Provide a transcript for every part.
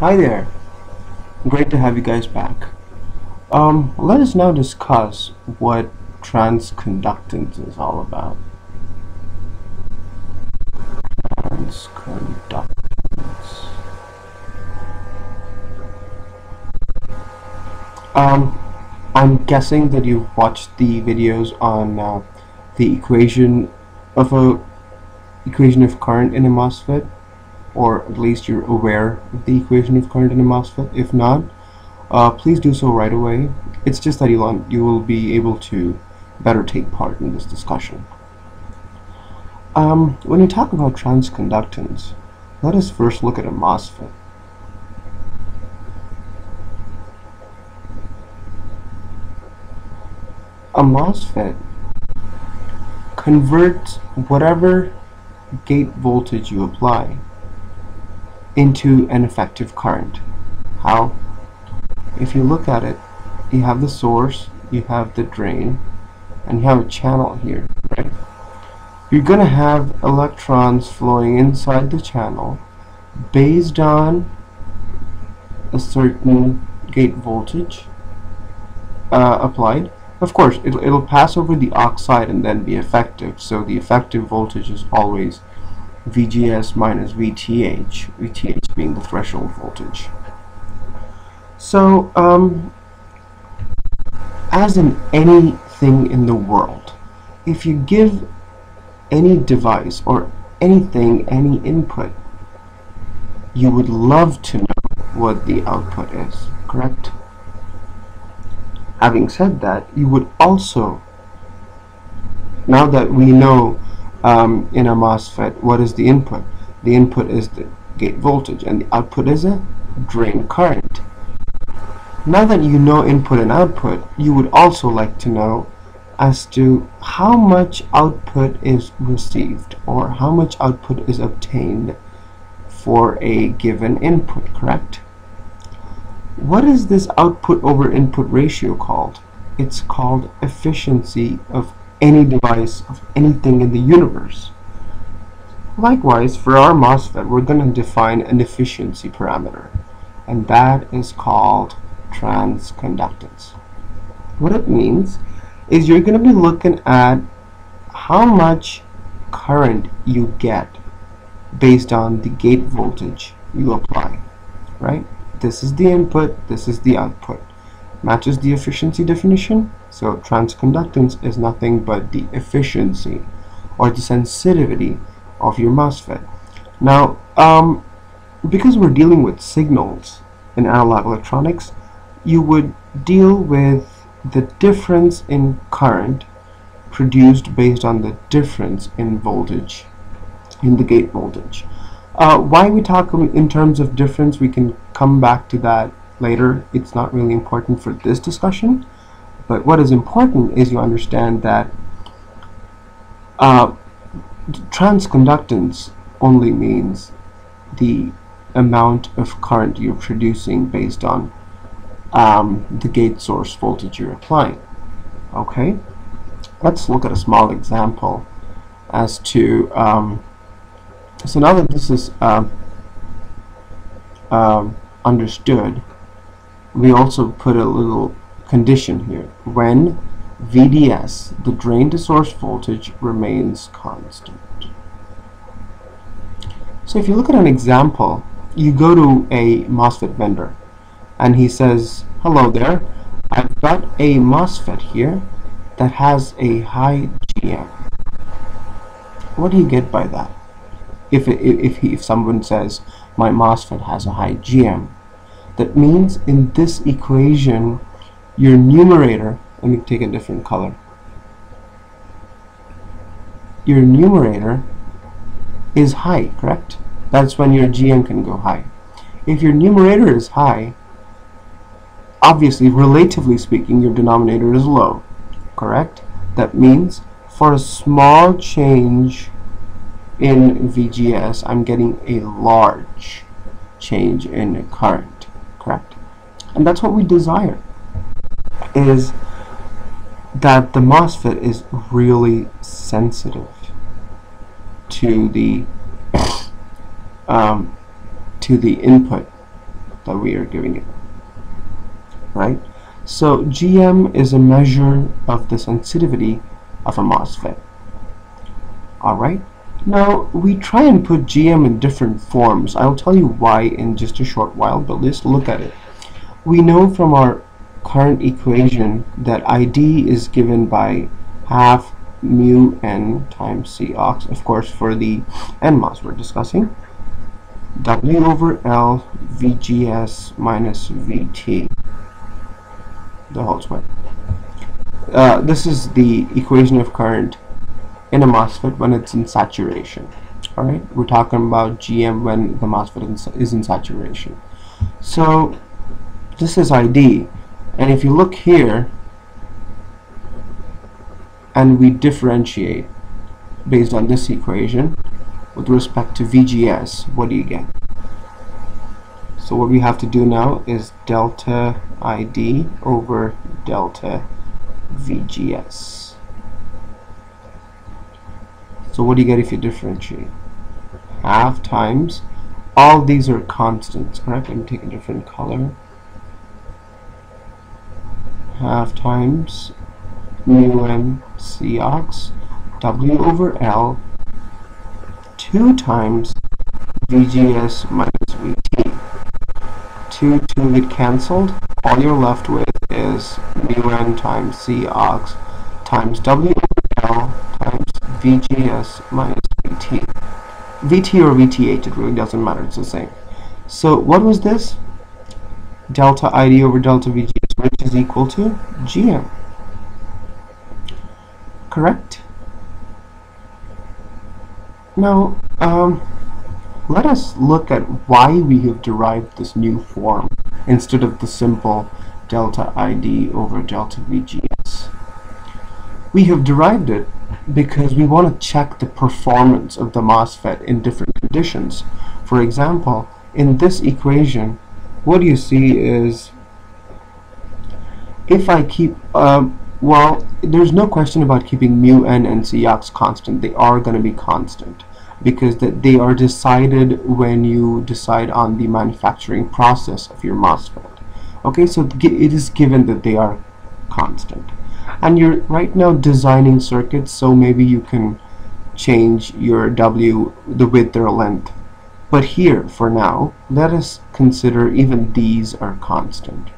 Hi there. Great to have you guys back. Um, let us now discuss what transconductance is all about. Transconductance. Um, I'm guessing that you've watched the videos on uh, the equation of a equation of current in a MOSFET or at least you're aware of the equation of current in a MOSFET. If not, uh, please do so right away. It's just that you'll, you will be able to better take part in this discussion. Um, when you talk about transconductance, let us first look at a MOSFET. A MOSFET converts whatever gate voltage you apply into an effective current. How? If you look at it, you have the source, you have the drain, and you have a channel here, right? You're going to have electrons flowing inside the channel based on a certain gate voltage uh, applied. Of course, it'll, it'll pass over the oxide and then be effective, so the effective voltage is always VGS minus VTH, VTH being the threshold voltage. So, um, as in anything in the world, if you give any device or anything any input, you would love to know what the output is, correct? Having said that, you would also, now that we know um, in a MOSFET, what is the input? The input is the gate voltage and the output is a drain current. Now that you know input and output, you would also like to know as to how much output is received or how much output is obtained for a given input, correct? What is this output over input ratio called? It's called efficiency of any device of anything in the universe. Likewise, for our MOSFET, we're going to define an efficiency parameter, and that is called transconductance. What it means is you're going to be looking at how much current you get based on the gate voltage you apply, right? This is the input, this is the output. Matches the efficiency definition? So transconductance is nothing but the efficiency or the sensitivity of your MOSFET. Now, um, because we're dealing with signals in analog electronics, you would deal with the difference in current produced based on the difference in voltage in the gate voltage. Uh, why we talk in terms of difference, we can come back to that later. It's not really important for this discussion. But what is important is you understand that uh, transconductance only means the amount of current you're producing based on um, the gate source voltage you're applying. Okay, let's look at a small example as to um, so now that this is um, um understood, we also put a little condition here when VDS, the drain to source voltage, remains constant. So if you look at an example, you go to a MOSFET vendor and he says, hello there, I've got a MOSFET here that has a high GM. What do you get by that? If, if, if someone says, my MOSFET has a high GM, that means in this equation your numerator, let me take a different color. Your numerator is high, correct? That's when your GM can go high. If your numerator is high, obviously, relatively speaking, your denominator is low, correct? That means for a small change in VGS, I'm getting a large change in current, correct? And that's what we desire is that the MOSFET is really sensitive to the um, to the input that we are giving it right? So GM is a measure of the sensitivity of a MOSFET alright now we try and put GM in different forms. I'll tell you why in just a short while but let's look at it. We know from our current equation that ID is given by half mu n times C ox of course for the NMOS we're discussing. W over L VGS minus VT the whole square. Uh, this is the equation of current in a MOSFET when it's in saturation. Alright we're talking about GM when the MOSFET is in saturation. So this is ID and if you look here and we differentiate based on this equation with respect to VGS what do you get? So what we have to do now is delta ID over delta VGS so what do you get if you differentiate? Half times. All these are constants correct? Let me take a different color half times mu n c ox w over L 2 times VGS minus VT. 2 2 get cancelled. All you're left with is mu n times C ox times W over L times VGS minus VT. VT or VTH, it really doesn't matter, it's the same. So what was this? Delta ID over delta VGS which is equal to GM. Correct? Now, um, let us look at why we have derived this new form instead of the simple delta ID over delta VGS. We have derived it because we want to check the performance of the MOSFET in different conditions. For example, in this equation, what you see is if I keep, uh, well, there's no question about keeping mu n and Cox constant. They are going to be constant because that they are decided when you decide on the manufacturing process of your MOSFET. Okay, so it is given that they are constant. And you're right now designing circuits, so maybe you can change your W, the width or length. But here, for now, let us consider even these are constant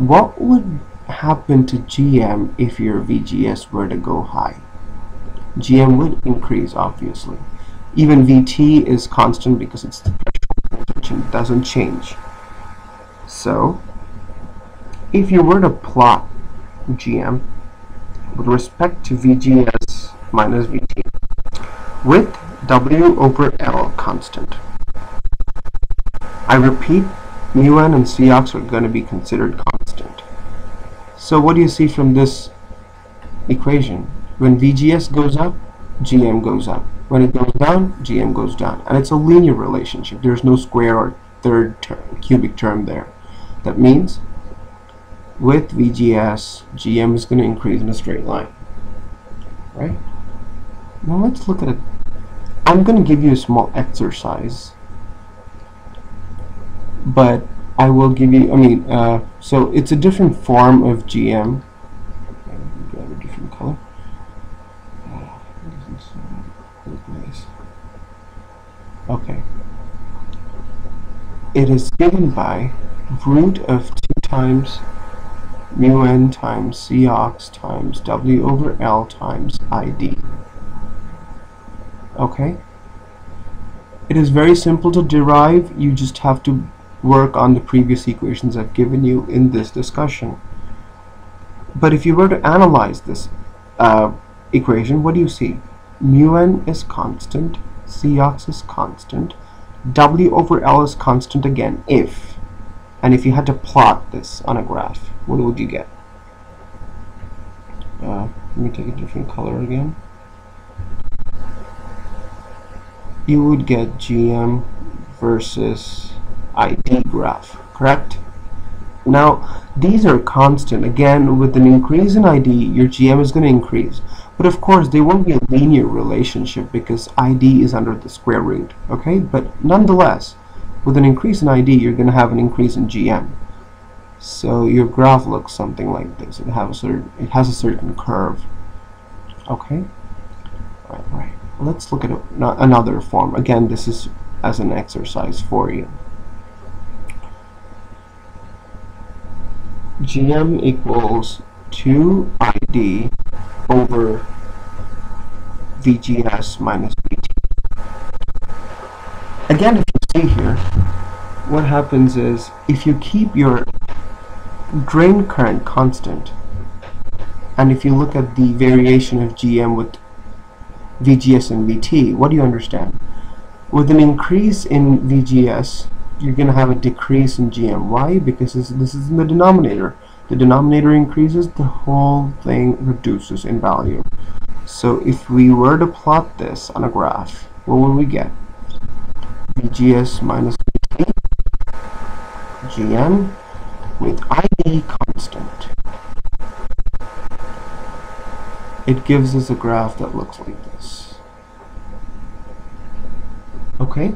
what would happen to GM if your VGS were to go high? GM would increase obviously. Even VT is constant because it's the threshold and doesn't change. So if you were to plot GM with respect to VGS minus VT with W over L constant. I repeat, mu n and Cox are going to be considered constant. So what do you see from this equation? When VGS goes up, GM goes up. When it goes down, GM goes down. And it's a linear relationship. There's no square or third term, cubic term there. That means with VGS, GM is going to increase in a straight line. Right? Now let's look at it. I'm going to give you a small exercise but I will give you I mean uh, so it's a different form of GM grab a different color. Okay. It is given by root of 2 times mu n times C ox times W over L times ID okay? It is very simple to derive. You just have to work on the previous equations I've given you in this discussion. But if you were to analyze this uh, equation, what do you see? Mu n is constant, Cox is constant, W over L is constant again, if. And if you had to plot this on a graph, what would you get? Uh, let me take a different color again. You would get GM versus ID graph, correct? Now, these are constant. Again, with an increase in ID, your GM is going to increase. But of course, they won't be a linear relationship because ID is under the square root, okay? But nonetheless, with an increase in ID, you're going to have an increase in GM. So your graph looks something like this. It have a certain it has a certain curve. Okay. Right, right. Let's look at a, another form. Again, this is as an exercise for you. GM equals 2ID over VGS minus VT. Again, if you see here, what happens is if you keep your drain current constant and if you look at the variation of GM with VGS and VT, what do you understand? With an increase in VGS, you're going to have a decrease in GM. Why? Because this, this is in the denominator. The denominator increases, the whole thing reduces in value. So if we were to plot this on a graph, what would we get? VGS minus VT, GM with ID constant. It gives us a graph that looks like this. Okay?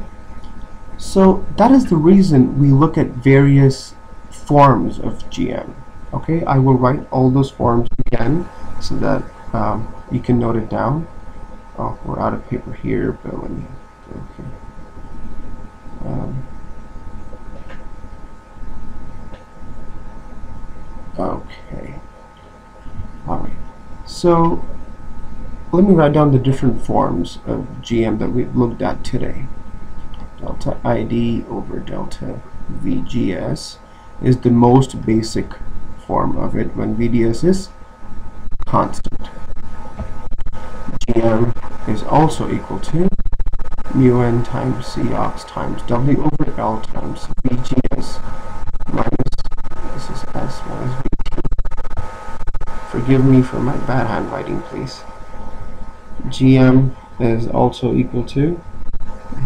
So that is the reason we look at various forms of GM. Okay, I will write all those forms again so that um, you can note it down. Oh, we're out of paper here, but let me. Okay. Um, okay. All right. So let me write down the different forms of GM that we've looked at today. Delta ID over delta VGS is the most basic form of it when VDS is constant. GM is also equal to mu n times Cox times W over L times VGS minus, this is S minus VT. Forgive me for my bad handwriting, please. GM is also equal to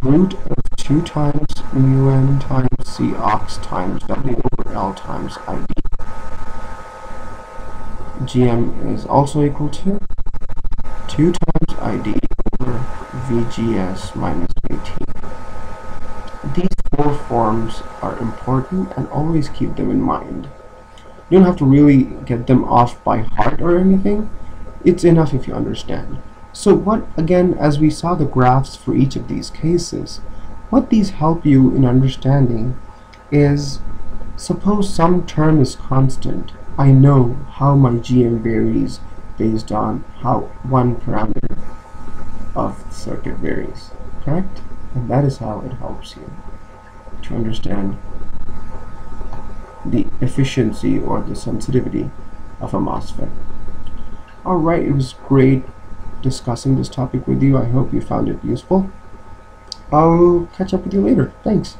root of 2 times mu n times Cox times W over L times ID. GM is also equal to 2 times ID over VGS minus VT. These four forms are important and always keep them in mind. You don't have to really get them off by heart or anything. It's enough if you understand. So what, again, as we saw the graphs for each of these cases, what these help you in understanding is suppose some term is constant I know how my GM varies based on how one parameter of the circuit varies, correct? And that is how it helps you to understand the efficiency or the sensitivity of a MOSFET. Alright, it was great discussing this topic with you. I hope you found it useful. I'll catch up with you later. Thanks.